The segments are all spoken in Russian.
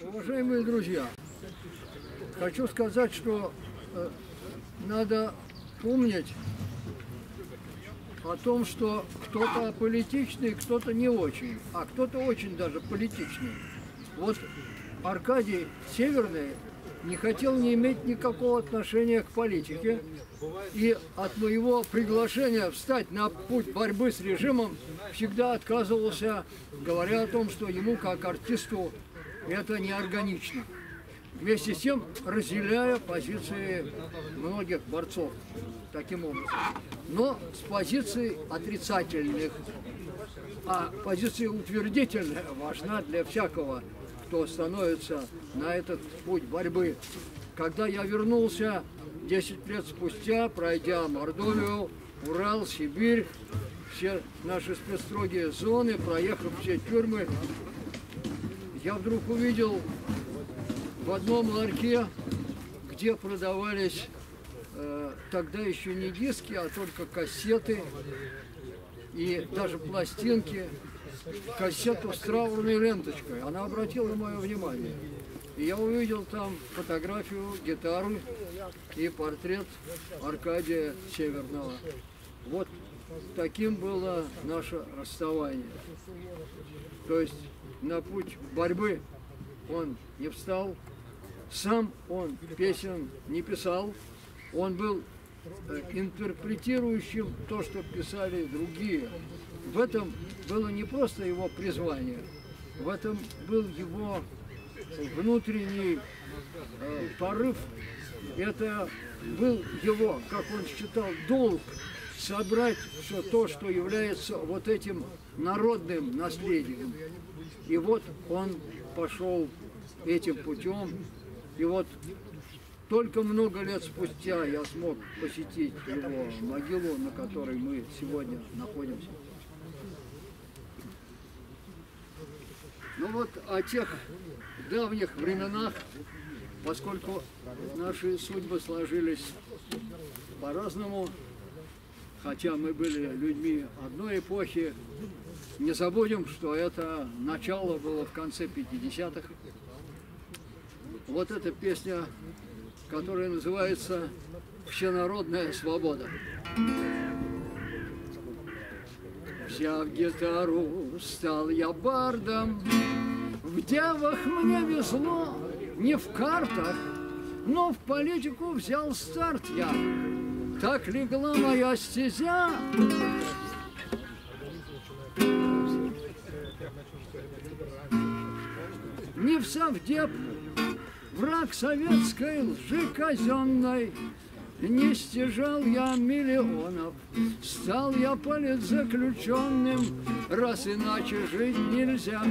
Уважаемые друзья, хочу сказать, что э, надо помнить о том, что кто-то политичный, кто-то не очень, а кто-то очень даже политичный. Вот Аркадий Северный не хотел не иметь никакого отношения к политике. И от моего приглашения встать на путь борьбы с режимом всегда отказывался, говоря о том, что ему как артисту это неорганично. Вместе с тем разделяя позиции многих борцов таким образом. Но с позиций отрицательных. А позиция утвердительная важна для всякого кто становится на этот путь борьбы. Когда я вернулся 10 лет спустя, пройдя Мордовию, Урал, Сибирь, все наши спецстрогие зоны, проехав все тюрьмы, я вдруг увидел в одном ларьке, где продавались э, тогда еще не диски, а только кассеты и даже пластинки кассету с траурной ленточкой. Она обратила мое внимание. И я увидел там фотографию, гитары и портрет Аркадия Северного. Вот таким было наше расставание. То есть на путь борьбы он не встал, сам он песен не писал, он был э, интерпретирующим то, что писали другие. В этом было не просто его призвание, в этом был его внутренний э, порыв, это был его, как он считал, долг собрать все то, что является вот этим народным наследием. И вот он пошел этим путем, и вот только много лет спустя я смог посетить его могилу, на которой мы сегодня находимся. Ну вот о тех давних временах, поскольку наши судьбы сложились по-разному, хотя мы были людьми одной эпохи, не забудем, что это начало было в конце 50-х. Вот эта песня, которая называется «Всенародная свобода». Взяв гитару, стал я бардом. В девах мне везло, не в картах, но в политику взял старт я. Так легла моя стезя. Не в совдеп, враг советской лжи казенной, не стяжал я миллионов, стал я политзаключенным, раз иначе жить нельзя.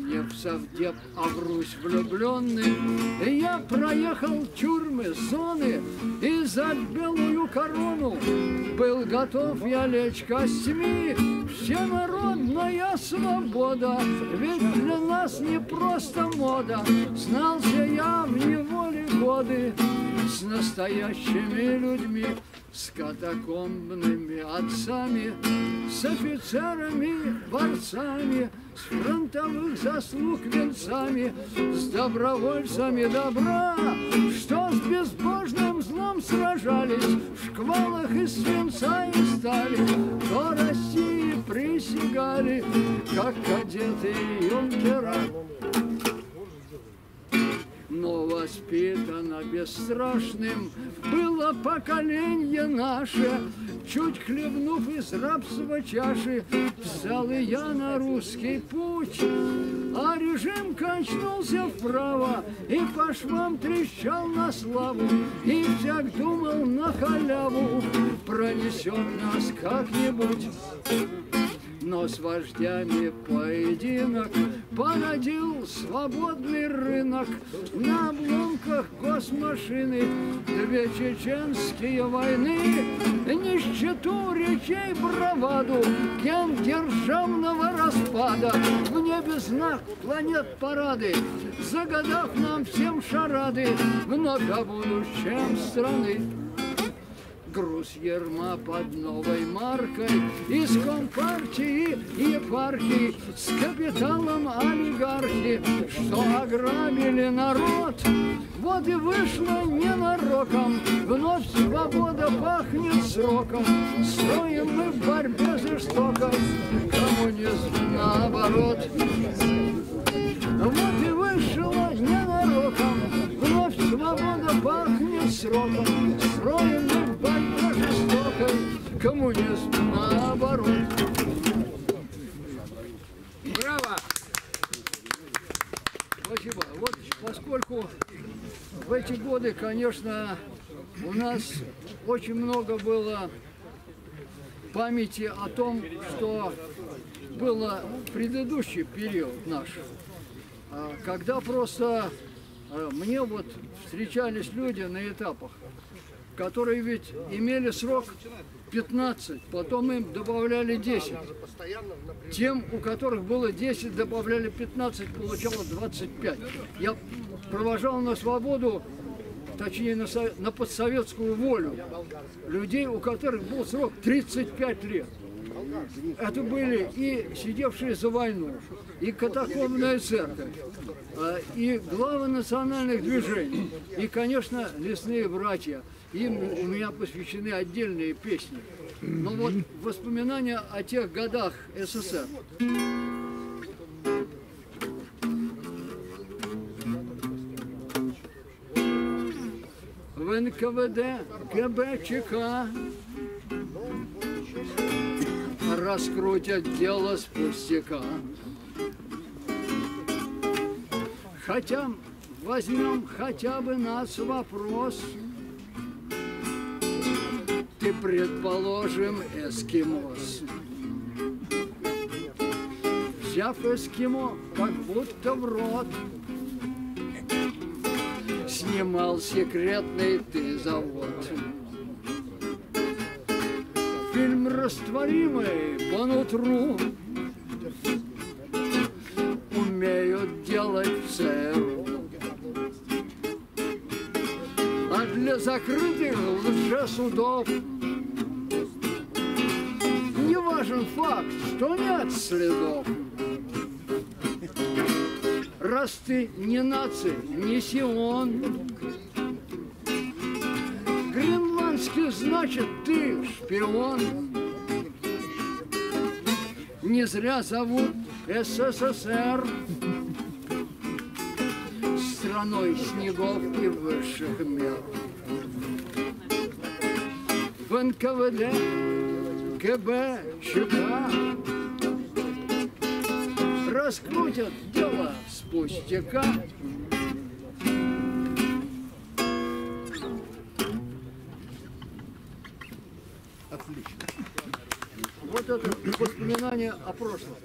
Не в совдеп, а в Русь влюбленным. Я проехал тюрьмы, зоны и за белую корону был готов я лечь костьми. Всенародная свобода, ведь для нас не просто мода. Знался я в неволе годы, с настоящими людьми, с катакомбными отцами, с офицерами, борцами, с фронтовых заслуг венцами, с добровольцами добра, что с безбожным злом сражались в шквалах из свинца и стали, то России присягали, как кадеты и юнкера но воспитано бесстрашным было поколение наше. Чуть хлебнув из рабства чаши, встал я на русский путь. А режим качнулся вправо и по швам трещал на славу. И всяк думал на халяву, пронесет нас как-нибудь но с вождями поединок породил свободный рынок. На обломках госмашины две чеченские войны нищету речей браваду. Ген державного распада в небе знак планет парады. Загадав нам всем шарады вновь о будущем страны груз ерма под новой маркой Из компартии и епархии С капиталом олигархи Что ограбили народ. Вот и вышло ненароком Вновь свобода пахнет сроком. Строим мы в борьбе жестокой Коммунизм наоборот Вот и вышло ненароком Вновь свобода пахнет сроком Коммунизм наоборот Браво! Спасибо. Вот поскольку в эти годы, конечно, у нас очень много было памяти о том, что было предыдущий период наш, а, когда просто а, мне вот встречались люди на этапах, которые ведь имели срок 15, потом им добавляли 10. Тем, у которых было 10, добавляли 15, получало 25. Я провожал на свободу, точнее на, на подсоветскую волю, людей, у которых был срок 35 лет. Это были и сидевшие за войну, и катакомбная церковь, а, и главы национальных движений, и, конечно, лесные братья. Им у меня посвящены отдельные песни. Но вот воспоминания о тех годах СССР. В НКВД ГБ ЧК раскрутят дело с пустяка. Хотя возьмем хотя бы нас вопрос. Ты, предположим, эскимос. Взяв эскимо, как будто в рот, Снимал секретный ты завод. Фильм растворимый по нутру Умеют делать в ЦРУ закрытых лжесудов. Не важен факт, что нет следов. Раз ты не нация, не Сион Гренландский, значит, ты шпион. Не зря зовут СССР страной снегов и высших мер. В НКВД, ГБ, ЧК раскрутят дело с пустяка. Вот это воспоминание о прошлом.